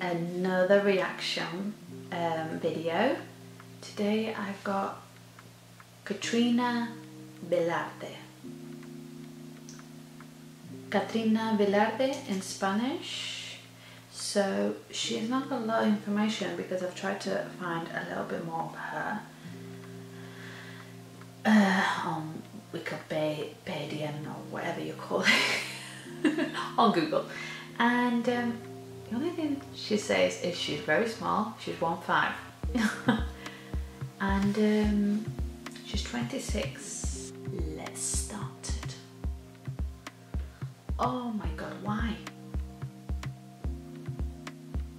another reaction um, video. Today I've got Katrina Velarde. Katrina Velarde in Spanish. So she's not got a lot of information because I've tried to find a little bit more of her uh, on Wikipedia or whatever you call it on Google. And um, the only thing she says is she's very small, she's one five, and um, she's 26. Let's start it. Oh my god, why?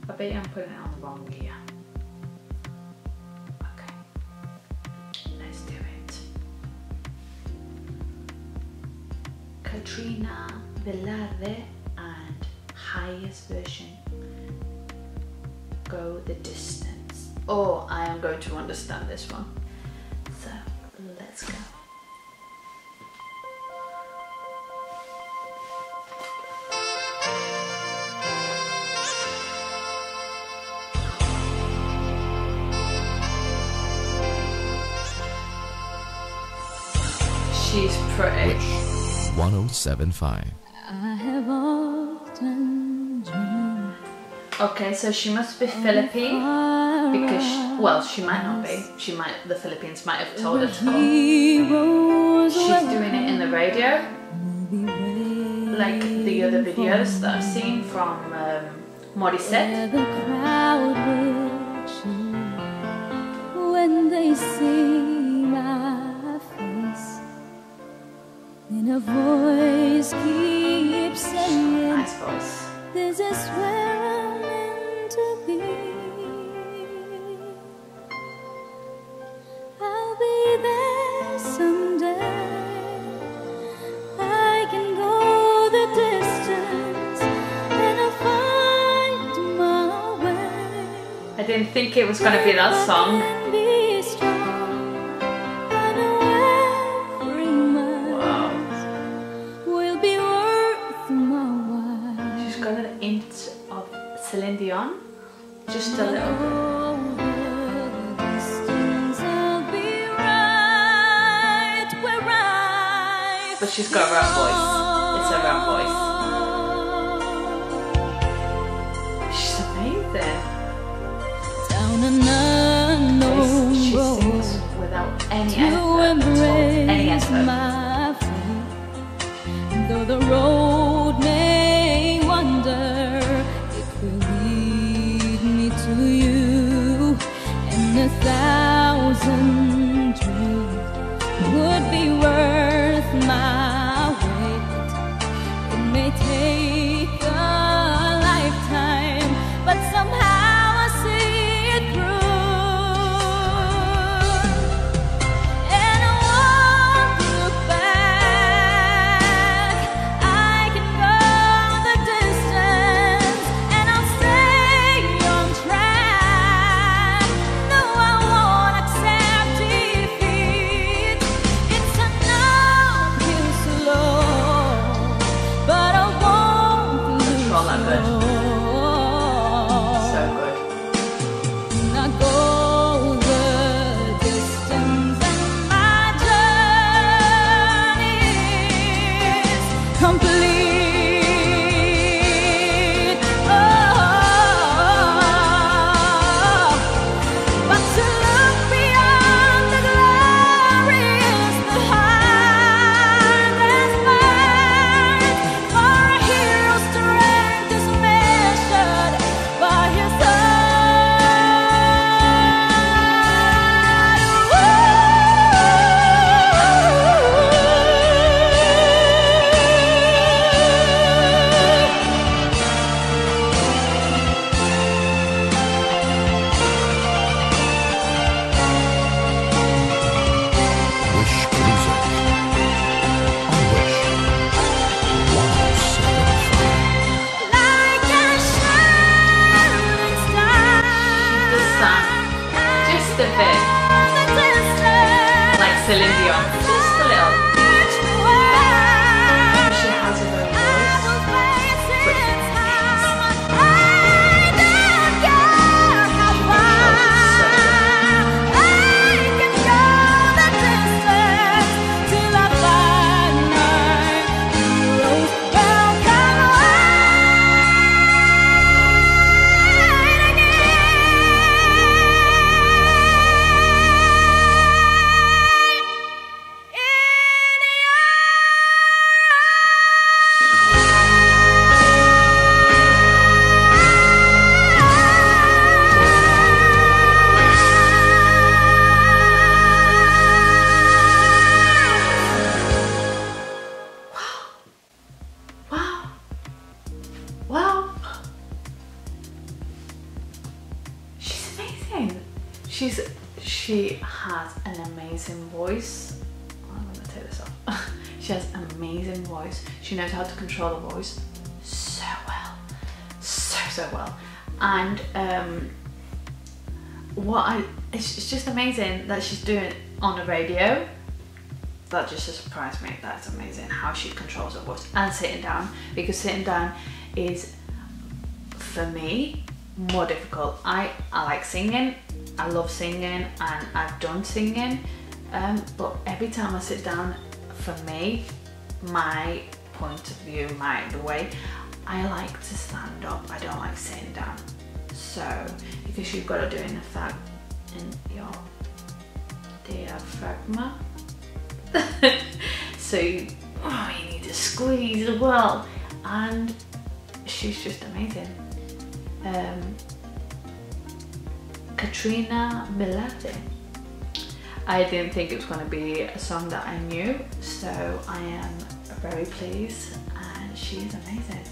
I bet I'm putting it on the wrong gear. Okay, let's do it. Katrina Velarde and highest version go the distance. Oh, I am going to understand this one. So let's go. She's pretty. Wish 1075. I have often dreamed Okay, so she must be Philippine because she, well, she might not be. She might the Philippines might have told her to come. She's doing it in the radio, will be waiting like the other videos that I've seen from um, Morissette. where the crowd will cheer when they see my face and a voice keeps saying Nice voice. This is where didn't think it was gonna be that song. And be strong. I know every mile Wow. will be worth my while. She's got an inch of Celine Dion, just a little bit. But she's got a rap voice. It's a rap voice. Down an unknown She road sings without any to effort at. Any embrace effort. my. Though the road may wander, it will lead me to you, and a thousand dreams would be of. Like Celine Dion. Amazing. She's she has an amazing voice. I'm gonna take this off. she has an amazing voice. She knows how to control the voice so well, so so well. And um, what I it's, it's just amazing that she's doing it on the radio. That just surprised me. That's amazing how she controls her voice and sitting down because sitting down is for me more difficult. I I like singing. I love singing and I've done singing. Um, but every time I sit down, for me, my point of view, my the way I like to stand up. I don't like sitting down. So because you've got to do in effect in your diaphragm. so you, oh, you need to squeeze as well. And she's just amazing. Um, Katrina Milete. I didn't think it was going to be a song that I knew, so I am very pleased and she is amazing.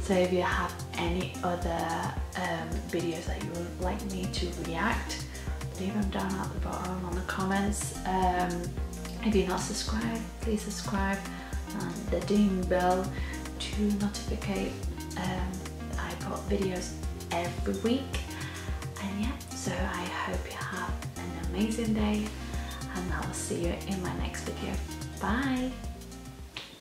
So if you have any other um, videos that you would like me to react, leave them down at the bottom on the comments. Um, if you're not subscribed, please subscribe and the ding bell to notificate um, videos every week. And yeah, so I hope you have an amazing day and I will see you in my next video. Bye!